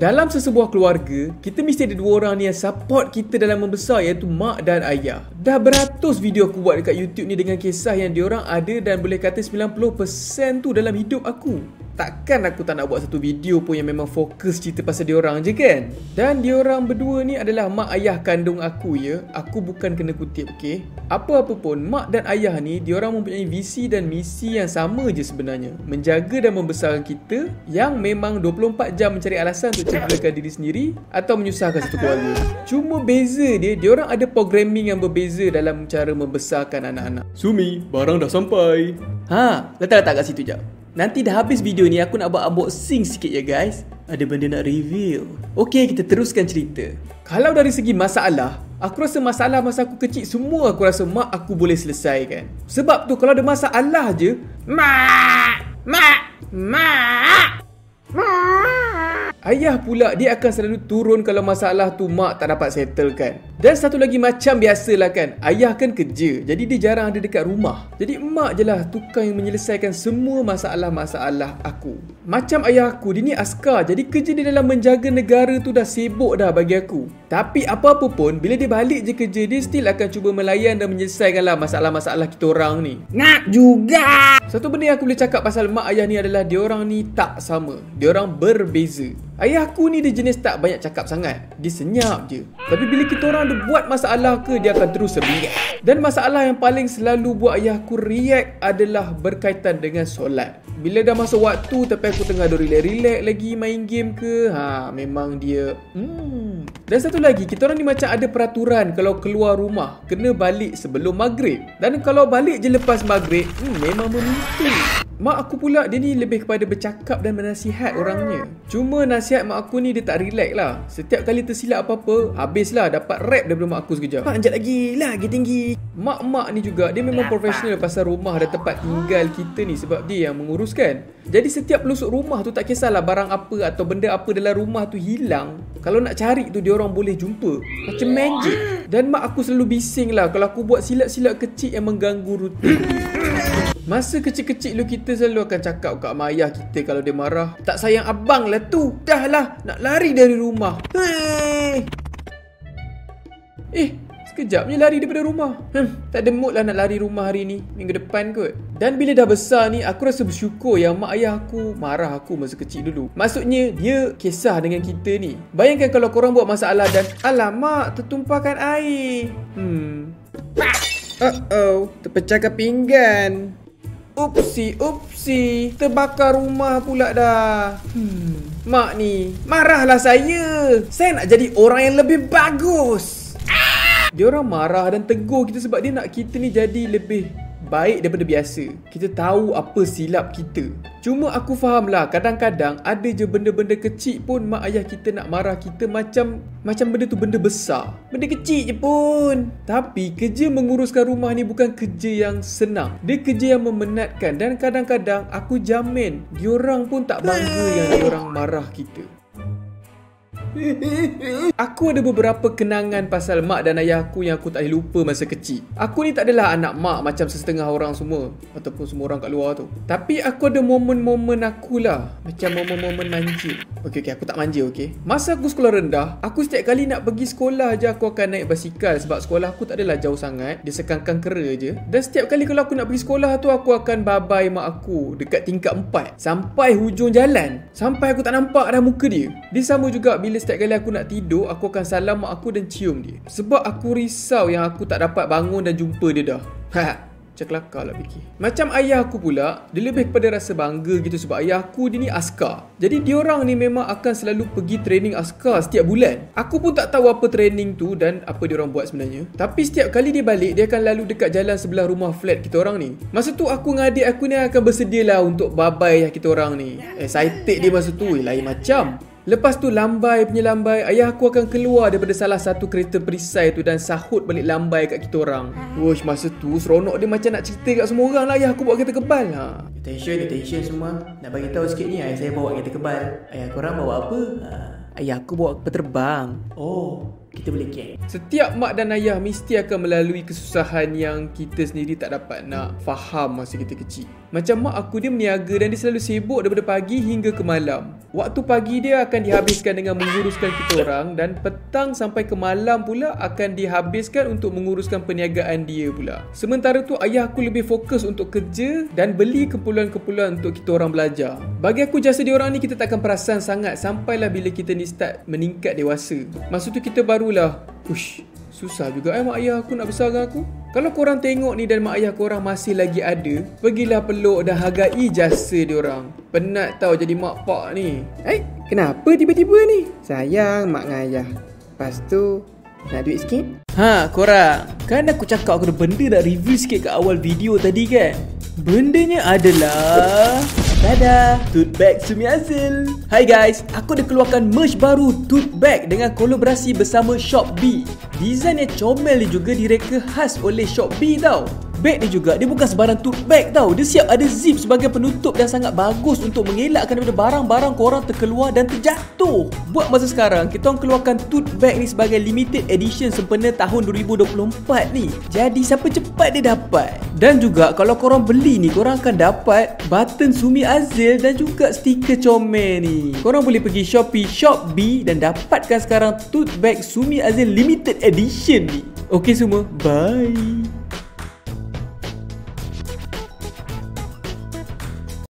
Dalam sesebuah keluarga, kita mesti ada dua orang ni yang support kita dalam membesar iaitu mak dan ayah. Dah beratus video aku buat dekat YouTube ni dengan kisah yang diorang ada dan boleh kata 90% tu dalam hidup aku takkan aku tak nak buat satu video pun yang memang fokus cerita pasal dia orang je kan? Dan dia orang berdua ni adalah mak ayah kandung aku ya. Aku bukan kena kutip okey? Apa-apa pun mak dan ayah ni dia orang mempunyai visi dan misi yang sama je sebenarnya. Menjaga dan membesarkan kita yang memang 24 jam mencari alasan untuk cederakan diri sendiri atau menyusahkan satu keluarga. Cuma beza dia dia orang ada programming yang berbeza dalam cara membesarkan anak-anak. Sumi barang dah sampai. Ha letak-letak kat situ jap Nanti dah habis video ni aku nak buat unboxing sikit ya guys. Ada benda nak review. Okey, kita teruskan cerita. Kalau dari segi masalah, aku rasa masalah masa aku kecil semua aku rasa mak aku boleh selesaikan. Sebab tu kalau ada masalah je, mak, mak, mak. Ayah pula dia akan selalu turun kalau masalah tu mak tak dapat settlekan. Dan satu lagi macam biasalah kan, ayah kan kerja. Jadi dia jarang ada dekat rumah. Jadi emak je lah tukang yang menyelesaikan semua masalah-masalah aku. Macam ayah aku, dia ni askar. Jadi kerja dia dalam menjaga negara tu dah sibuk dah bagi aku. Tapi apa-apa pun, bila dia balik je kerja, dia still akan cuba melayan dan menyelesaikan lah masalah-masalah kita orang ni. Nak juga. Satu benda yang aku boleh cakap pasal mak ayah ni adalah dia orang ni tak sama. Dia orang berbeza. Ayah aku ni dia jenis tak banyak cakap sangat. Dia senyap je. Tapi bila kita orang ada buat masalah ke, dia akan terus react. Dan masalah yang paling selalu buat ayah aku react adalah berkaitan dengan solat. Bila dah masuk waktu tapi aku tengah duk relax-relax lagi main game ke, ha memang dia hmm. Dan satu lagi, kita orang ni macam ada peraturan kalau keluar rumah kena balik sebelum maghrib. Dan kalau balik je lepas maghrib, hmm, memang memimpi. Mak aku pula dia ni lebih kepada bercakap dan menasihat orangnya. Cuma nasihat mak aku ni dia tak relax lah. Setiap kali tersilap apa-apa, habislah dapat rap daripada mak aku sekejap. Mak anjat lagi, lagi tinggi. Mak-mak ni juga dia memang profesional pasal rumah dan tempat tinggal kita ni sebab dia yang menguruskan. Jadi setiap pelusuk rumah tu tak kisahlah barang apa atau benda apa dalam rumah tu hilang. Kalau nak cari tu dia orang boleh jumpa. Macam magic. Dan mak aku selalu bising lah kalau aku buat silap-silap kecil yang mengganggu rutin. Masa kecil-kecil lu kita selalu akan cakap kat mak ayah kita kalau dia marah Tak sayang abang lah tu Dah lah nak lari dari rumah. Hei. Eh sekejap je lari daripada rumah. Hmm, Tak ada mood lah nak lari rumah hari ni Minggu depan kot. Dan bila dah besar ni aku rasa bersyukur yang mak ayah aku marah aku masa kecil dulu. Maksudnya dia kisah dengan kita ni. Bayangkan kalau korang buat masalah dan Alamak tertumpahkan air. Hmm Uh-oh, terpecahkan pinggan Upsi, upsi. Terbakar rumah pula dah. Hmm. Mak ni, marahlah saya. Saya nak jadi orang yang lebih bagus. Dia orang marah dan tegur kita sebab dia nak kita ni jadi lebih baik daripada biasa. Kita tahu apa silap kita. Cuma aku faham lah kadang-kadang ada je benda-benda kecil pun mak ayah kita nak marah kita macam macam benda tu benda besar. Benda kecil je pun. Tapi kerja menguruskan rumah ni bukan kerja yang senang. Dia kerja yang memenatkan dan kadang-kadang aku jamin diorang pun tak bangga yang diorang marah kita. Aku ada beberapa kenangan pasal mak dan ayah aku yang aku tak boleh lupa masa kecil. Aku ni tak adalah anak mak macam setengah orang semua ataupun semua orang kat luar tu. Tapi aku ada momen-momen aku lah. Macam momen-momen manja. Okey okey aku tak manja okey. Masa aku sekolah rendah, aku setiap kali nak pergi sekolah je aku akan naik basikal sebab sekolah aku tak adalah jauh sangat. Dia sekangkang kera je. Dan setiap kali kalau aku nak pergi sekolah tu aku akan babai mak aku dekat tingkat 4 sampai hujung jalan. Sampai aku tak nampak dah muka dia. Dia sama juga bila setiap kali aku nak tidur, aku akan salam mak aku dan cium dia. Sebab aku risau yang aku tak dapat bangun dan jumpa dia dah. Ha, macam kelakar lah fikir. Macam ayah aku pula, dia lebih kepada rasa bangga gitu sebab ayah aku dia ni askar. Jadi diorang ni memang akan selalu pergi training askar setiap bulan. Aku pun tak tahu apa training tu dan apa diorang buat sebenarnya. Tapi setiap kali dia balik, dia akan lalu dekat jalan sebelah rumah flat kita orang ni. Masa tu aku dengan adik aku ni akan bersedia lah untuk babai kita orang ni. Excited dia masa tu, lain macam. Lepas tu lambai punya lambai Ayah aku akan keluar daripada salah satu kereta perisai tu Dan sahut balik lambai kat kita orang Wush masa tu seronok dia macam nak cerita kat semua orang lah Ayah aku bawa kereta kebal ha. Attention, attention semua. Nak bagi tahu sikit ni, ayah saya bawa kereta kebal. Ayah korang bawa apa? Ha. Ayah aku bawa peterbang Oh, kita boleh geng. Setiap mak dan ayah mesti akan melalui kesusahan yang kita sendiri tak dapat nak faham masa kita kecil Macam mak aku dia meniaga dan dia selalu sibuk daripada pagi hingga ke malam. Waktu pagi dia akan dihabiskan dengan menguruskan kita orang dan petang sampai ke malam pula akan dihabiskan untuk menguruskan perniagaan dia pula. Sementara tu ayah aku lebih fokus untuk kerja dan beli keperluan-keperluan untuk kita orang belajar. Bagi aku jasa dia orang ni kita takkan perasan sangat sampailah bila kita ni start meningkat dewasa. Masa tu kita barulah, ush, Susah juga eh mak ayah aku nak besarkan aku. Kalau korang tengok ni dan mak ayah korang masih lagi ada, pergilah peluk dan hargai jasa dia orang. Penat tau jadi mak pak ni. Eh, kenapa tiba-tiba ni? Sayang mak dengan ayah. Lepas tu, nak duit sikit? Ha, korang. Kan aku cakap aku ada benda nak review sikit kat awal video tadi kan? Bendanya adalah... Dadah, tote bag Sumi Azil. Hai guys, aku dah keluarkan merch baru tote bag dengan kolaborasi bersama Shopee. Desain yang comel juga direka khas oleh Shopee tau. Bag ni juga dia bukan sebarang tote bag tau. Dia siap ada zip sebagai penutup dan sangat bagus untuk mengelakkan daripada barang-barang korang terkeluar dan terjatuh. Buat masa sekarang, kita orang keluarkan tote bag ni sebagai limited edition sempena tahun 2024 ni. Jadi siapa cepat dia dapat. Dan juga kalau korang beli ni, korang akan dapat button Sumi Azil dan juga stiker comel ni. Korang boleh pergi Shopee Shop B dan dapatkan sekarang tote bag Sumi Azil limited edition ni. Okey semua, bye.